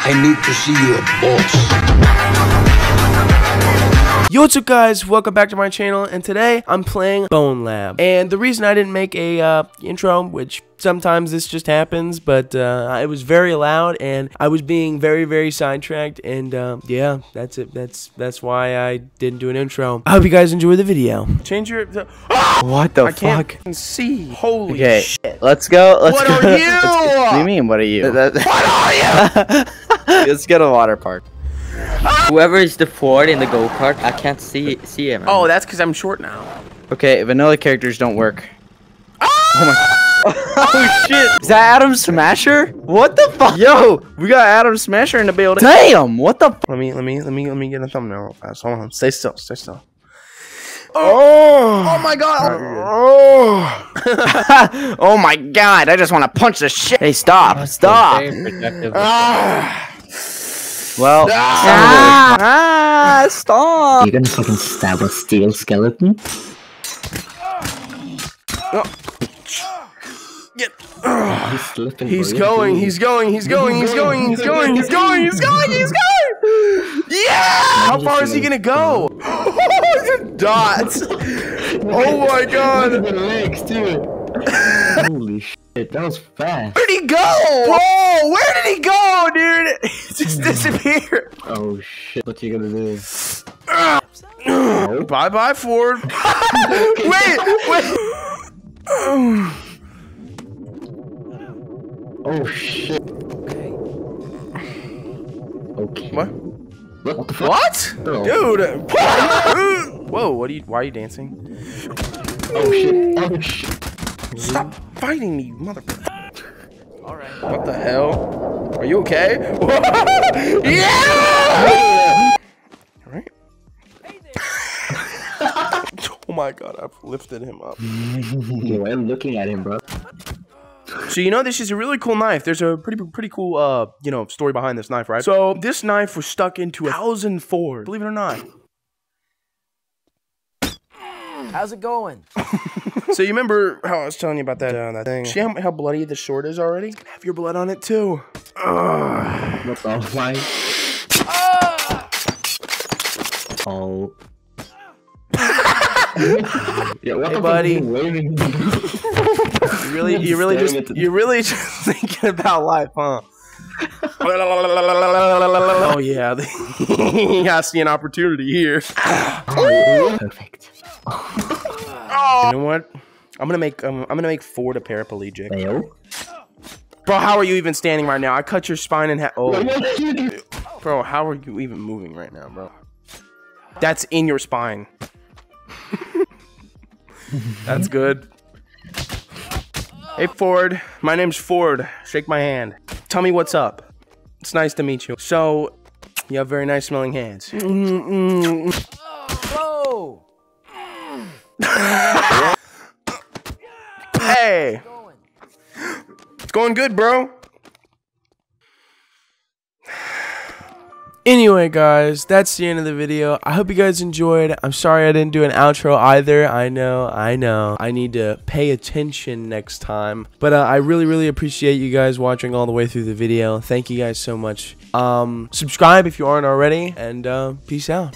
I need to see you a boss. Yo, what's up guys? Welcome back to my channel, and today I'm playing Bonelab. And the reason I didn't make a uh, intro, which sometimes this just happens, but uh, it was very loud, and I was being very, very sidetracked, and uh, yeah, that's it. That's that's why I didn't do an intro. I hope you guys enjoy the video. Change your... What the I can't fuck? see. Holy Okay, shit. let's go. Let's What go. are you? What do you mean? What are you? What are you? let's get a water park. Whoever is the Ford in the go kart, I can't see see him. Oh, that's because I'm short now. Okay, vanilla characters don't work. Ah! Oh my. oh shit! Is that Adam Smasher? What the fuck? Yo, we got Adam Smasher in the building. Damn! What the? F Let me, let me, let me, let me get a thumbnail real fast. Hold on. Stay still. Stay still. Oh, oh, oh my god. oh. oh my god! I just want to punch the shit. Hey, stop! Stop! Very protective. Ah. Well, ah, ah, stop! You gonna fucking stab a steel skeleton? Get. He's slipping. He's going, he's going, he's going, he's going, he's going, he's going, he's going, he's going! Yeah! How far is he gonna go? Dots! Oh my god! the legs too. Holy shit, that was fast. Where'd he go? Bro, where did he go, dude? He just hmm. disappeared. Oh shit, what you gonna do? Bye bye, Ford. wait, wait. Oh shit. Okay. What? What the? What? Oh. Dude. Whoa, what are you, why are you dancing? Oh shit. Oh shit. Stop fighting me, motherfucker. Alright. What the hell? Are you okay? yeah! Alright. oh my god, I've lifted him up. Yo, I'm looking at him, bro. So you know this is a really cool knife. There's a pretty pretty cool uh you know story behind this knife, right? So this knife was stuck into a thousand Ford. Believe it or not. How's it going? So you remember how I was telling you about that uh, that thing? See how, how bloody the sword is already? Have your blood on it too. Ugh. What the fuck? Oh. yeah, what Hey, the buddy. you really, you really just, you're really just thinking about life, huh? oh yeah, I see an opportunity here. Perfect. You know what? I'm gonna make, um, I'm gonna make Ford a paraplegic. Yo. Bro, how are you even standing right now? I cut your spine in half. Oh, bro, how are you even moving right now, bro? That's in your spine. That's good. Hey, Ford. My name's Ford. Shake my hand. Tell me what's up. It's nice to meet you. So, you have very nice smelling hands. Whoa! It's going good, bro. Anyway, guys, that's the end of the video. I hope you guys enjoyed. I'm sorry I didn't do an outro either. I know, I know. I need to pay attention next time. But uh, I really, really appreciate you guys watching all the way through the video. Thank you guys so much. Um, subscribe if you aren't already, and uh, peace out.